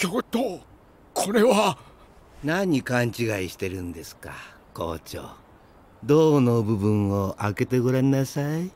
教頭これは。何勘違いしてるんですか校長。銅の部分を開けてごらんなさい。